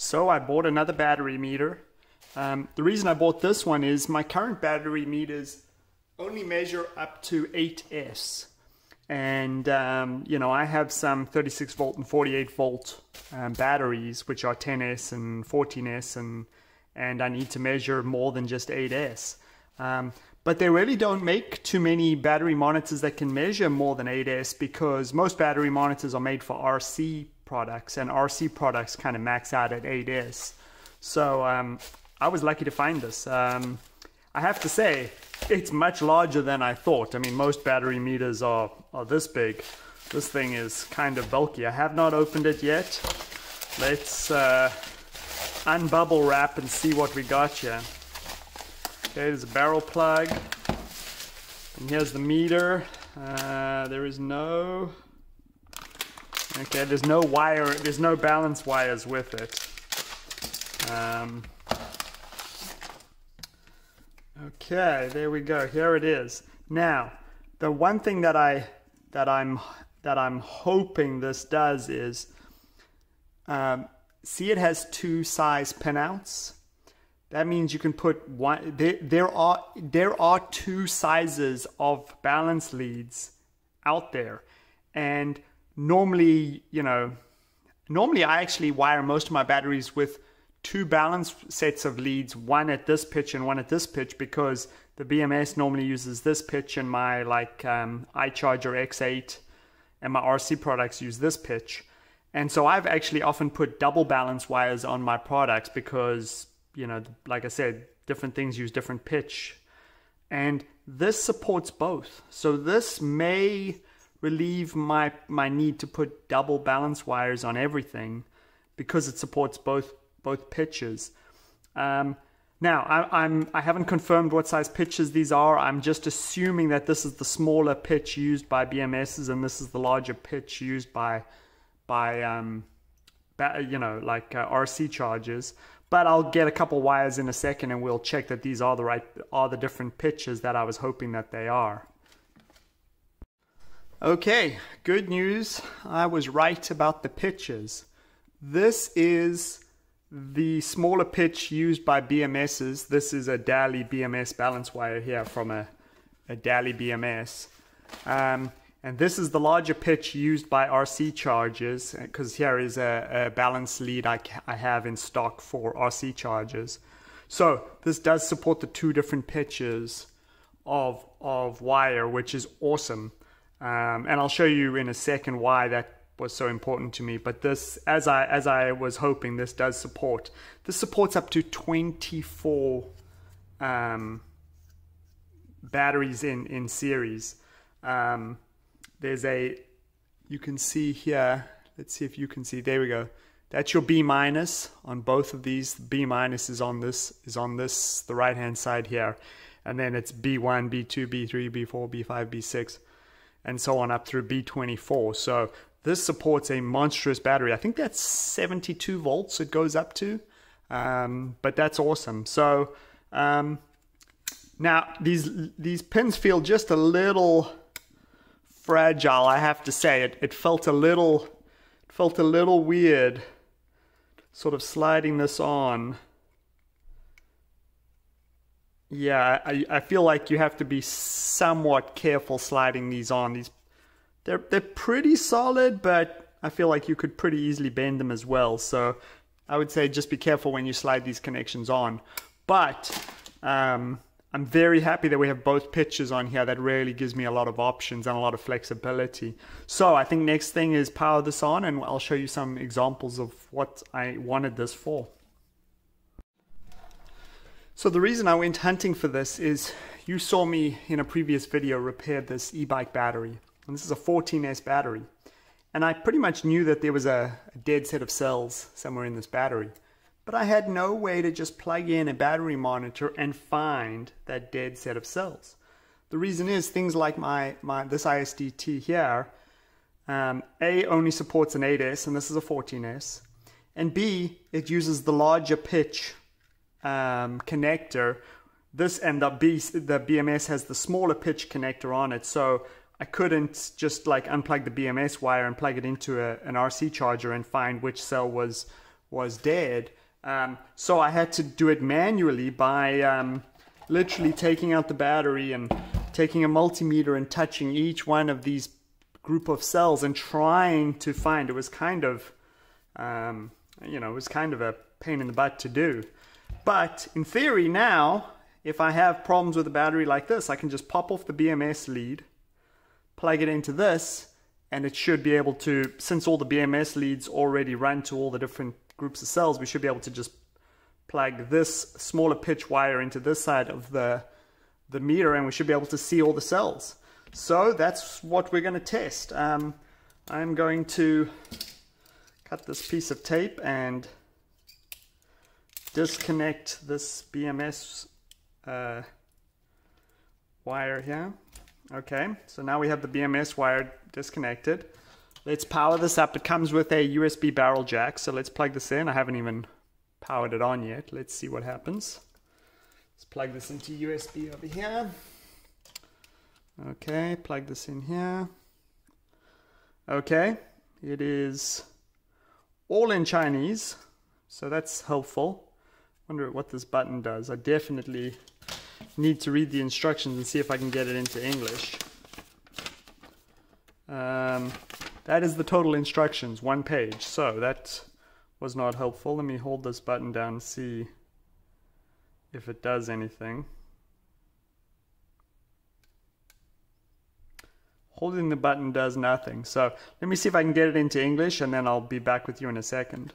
So I bought another battery meter. Um, the reason I bought this one is my current battery meters only measure up to 8S. And, um, you know, I have some 36 volt and 48 volt um, batteries, which are 10S and 14S, and, and I need to measure more than just 8S. Um, but they really don't make too many battery monitors that can measure more than 8S because most battery monitors are made for RC products, and RC products kind of max out at 8S. So um, I was lucky to find this. Um, I have to say, it's much larger than I thought. I mean, most battery meters are, are this big. This thing is kind of bulky. I have not opened it yet. Let's uh, unbubble wrap and see what we got here. Okay, there's a barrel plug. And here's the meter. Uh, there is no... Okay, there's no wire, there's no balance wires with it. Um, Okay, there we go. Here it is. Now, the one thing that I that I'm that I'm hoping this does is um, see it has two size pinouts. That means you can put one. There, there are there are two sizes of balance leads out there, and normally, you know, normally I actually wire most of my batteries with two balanced sets of leads, one at this pitch and one at this pitch, because the BMS normally uses this pitch and my like um, iCharger X8 and my RC products use this pitch. And so I've actually often put double balance wires on my products because, you know, like I said, different things use different pitch. And this supports both. So this may relieve my, my need to put double balance wires on everything because it supports both both pitches. Um, now, I, I'm, I haven't confirmed what size pitches these are. I'm just assuming that this is the smaller pitch used by BMSs and this is the larger pitch used by, by um, you know, like uh, RC chargers. But I'll get a couple wires in a second and we'll check that these are the right, are the different pitches that I was hoping that they are. Okay, good news. I was right about the pitches. This is the smaller pitch used by BMSs, this is a Daly BMS balance wire here from a, a Daly BMS. Um, and this is the larger pitch used by RC chargers because here is a, a balance lead I, I have in stock for RC chargers. So this does support the two different pitches of, of wire, which is awesome. Um, and I'll show you in a second why that was so important to me. But this, as I as I was hoping, this does support. This supports up to 24 um, batteries in in series. Um, there's a, you can see here. Let's see if you can see. There we go. That's your B minus on both of these. B minus is on this is on this the right hand side here, and then it's B1, B2, B3, B4, B5, B6 and so on up through B24. So this supports a monstrous battery. I think that's 72 volts it goes up to, um, but that's awesome. So um, now these these pins feel just a little fragile. I have to say it. It felt a little it felt a little weird, sort of sliding this on. Yeah, I, I feel like you have to be somewhat careful sliding these on. These they're they're pretty solid, but I feel like you could pretty easily bend them as well. So I would say just be careful when you slide these connections on. But um, I'm very happy that we have both pitches on here. That really gives me a lot of options and a lot of flexibility. So I think next thing is power this on and I'll show you some examples of what I wanted this for. So the reason I went hunting for this is you saw me in a previous video repair this e-bike battery. And this is a 14S battery. And I pretty much knew that there was a, dead set of cells somewhere in this battery. But I had no way to just plug in a battery monitor and find that dead set of cells. The reason is things like my, my this ISDT here, um, A only supports an 8S and this is a 14S. And B, it uses the larger pitch um, connector. This and the, B, the BMS has the smaller pitch connector on it. So I couldn't just like unplug the BMS wire and plug it into a, an RC charger and find which cell was was dead. Um, so I had to do it manually by um, literally taking out the battery and taking a multimeter and touching each one of these group of cells and trying to find. It was kind of, um, you know, it was kind of a pain in the butt to do. But in theory now, if I have problems with a battery like this, I can just pop off the BMS lead, plug it into this, and it should be able to, since all the BMS leads already run to all the different groups of cells, we should be able to just plug this smaller pitch wire into this side of the, the meter and we should be able to see all the cells. So that's what we're going to test. Um, I'm going to cut this piece of tape and disconnect this BMS uh, wire here. Okay, so now we have the BMS wire disconnected. Let's power this up. It comes with a USB barrel jack, so let's plug this in. I haven't even powered it on yet. Let's see what happens. Let's plug this into USB over here. Okay, plug this in here. Okay, it is all in Chinese, so that's helpful. Wonder what this button does. I definitely need to read the instructions and see if I can get it into English. Um, that is the total instructions, one page. So that was not helpful. Let me hold this button down and see if it does anything. Holding the button does nothing. So let me see if I can get it into English and then I'll be back with you in a second.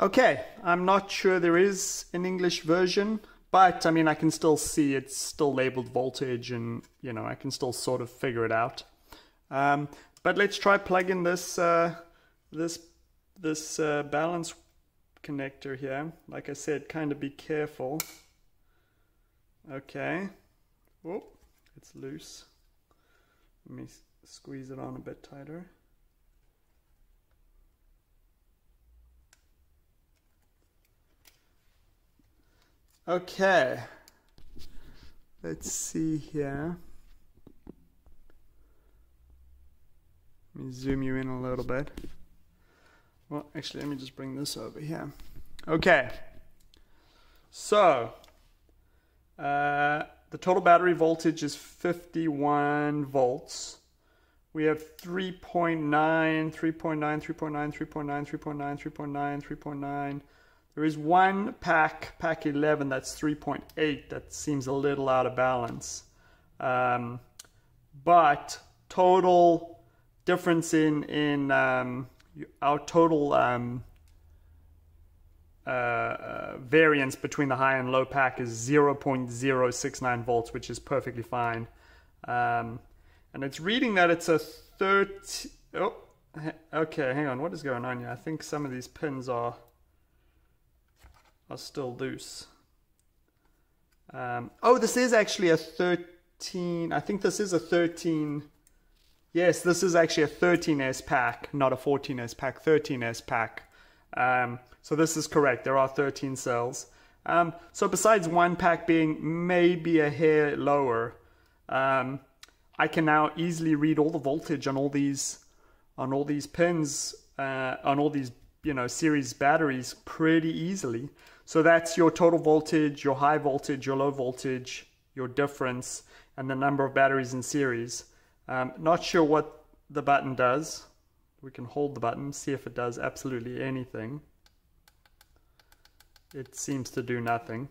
Okay, I'm not sure there is an English version, but I mean, I can still see it's still labeled voltage and, you know, I can still sort of figure it out. Um, but let's try plugging this, uh, this, this uh, balance connector here. Like I said, kind of be careful. Okay. Oh, it's loose. Let me squeeze it on a bit tighter. Okay. Let's see here. Let me zoom you in a little bit. Well, actually, let me just bring this over here. Okay. So, uh, the total battery voltage is 51 volts. We have 3.9, 3.9, 3.9, 3.9, 3.9, 3.9, 3.9. There is one pack, pack 11, that's 3.8. That seems a little out of balance. Um, but total difference in, in um, our total um, uh, uh, variance between the high and low pack is 0.069 volts, which is perfectly fine. Um, and it's reading that it's a 30. Oh, okay, hang on. What is going on here? I think some of these pins are are still loose. Um, oh, this is actually a 13. I think this is a 13. Yes, this is actually a 13S pack, not a 14S pack, 13S pack. Um, so this is correct. There are 13 cells. Um, so besides one pack being maybe a hair lower, um, I can now easily read all the voltage on all these on all these pins uh, on all these you know series batteries pretty easily. So that's your total voltage, your high voltage, your low voltage, your difference, and the number of batteries in series. Um, not sure what the button does. We can hold the button, see if it does absolutely anything. It seems to do nothing.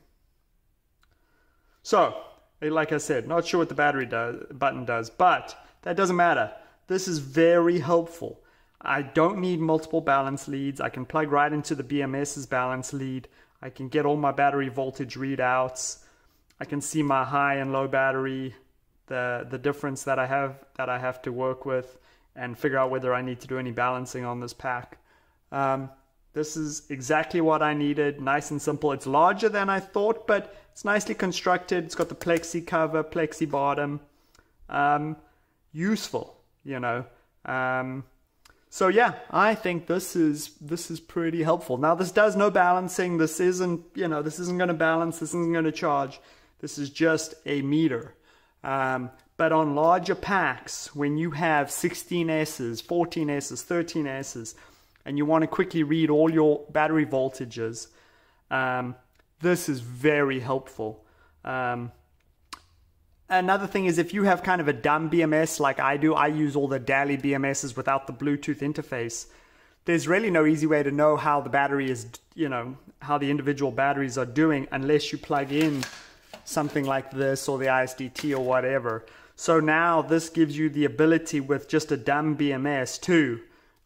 So, like I said, not sure what the battery does, button does, but that doesn't matter. This is very helpful. I don't need multiple balance leads. I can plug right into the BMS's balance lead. I can get all my battery voltage readouts. I can see my high and low battery, the the difference that I have that I have to work with, and figure out whether I need to do any balancing on this pack. Um, this is exactly what I needed. Nice and simple. It's larger than I thought, but it's nicely constructed. It's got the plexi cover, plexi bottom. Um, useful, you know. Um, so yeah, I think this is this is pretty helpful. Now this does no balancing. This isn't you know this isn't going to balance. This isn't going to charge. This is just a meter. Um, but on larger packs, when you have 16Ss, 14Ss, 13Ss, and you want to quickly read all your battery voltages, um, this is very helpful. Um, another thing is if you have kind of a dumb BMS like I do, I use all the Daly BMSs without the Bluetooth interface. There's really no easy way to know how the battery is, you know, how the individual batteries are doing unless you plug in something like this or the ISDT or whatever. So now this gives you the ability with just a dumb BMS to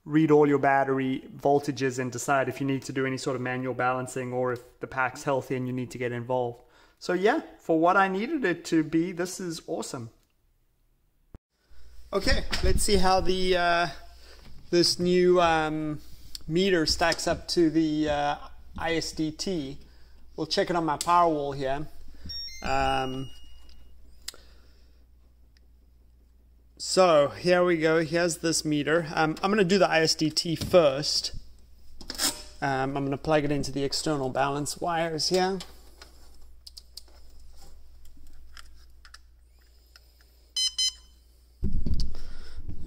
read all your battery voltages and decide if you need to do any sort of manual balancing or if the pack's healthy and you need to get involved. So yeah, for what I needed it to be, this is awesome. Okay, let's see how the uh, this new um, meter stacks up to the uh, ISDT. We'll check it on my Powerwall here. Um, So here we go. Here's this meter. Um, I'm going to do the ISDT first. Um, I'm going to plug it into the external balance wires here.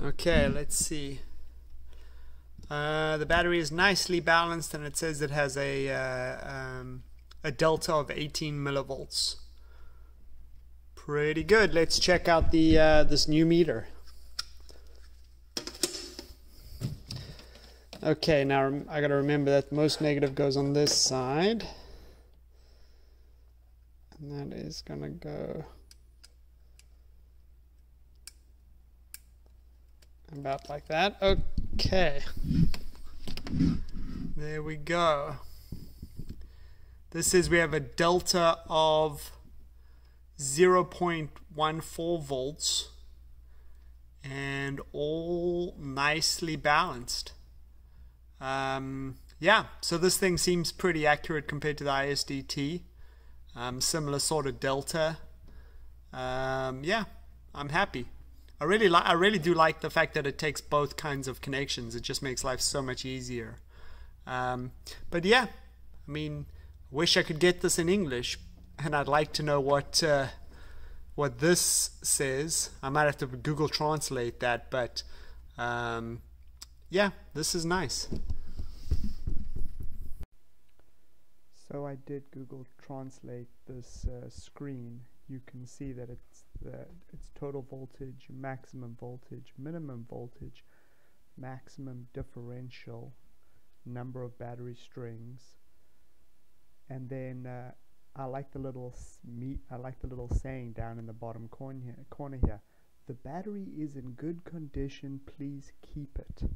Okay, let's see. Uh, the battery is nicely balanced and it says it has a, uh, um, a delta of 18 millivolts. Pretty good. Let's check out the uh, this new meter. Okay, now I got to remember that most negative goes on this side. And that is to go about like that. Okay. There we go. This is we have a delta of 0.14 volts and all nicely balanced. Um, yeah, so this thing seems pretty accurate compared to the ISDT. Um, similar sort of delta. Um, yeah, I'm happy. I really like. I really do like the fact that it takes both kinds of connections. It just makes life so much easier. Um, but yeah, I mean, wish I could get this in English, and I'd like to know what uh, what this says. I might have to Google Translate that, but um, yeah, this is nice. So I did Google Translate this uh, screen. You can see that it's the it's total voltage, maximum voltage, minimum voltage, maximum differential, number of battery strings, and then uh, I like the little meat. I like the little saying down in the bottom corner corner here. The battery is in good condition. Please keep it.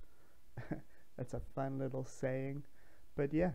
That's a fun little saying. But yeah,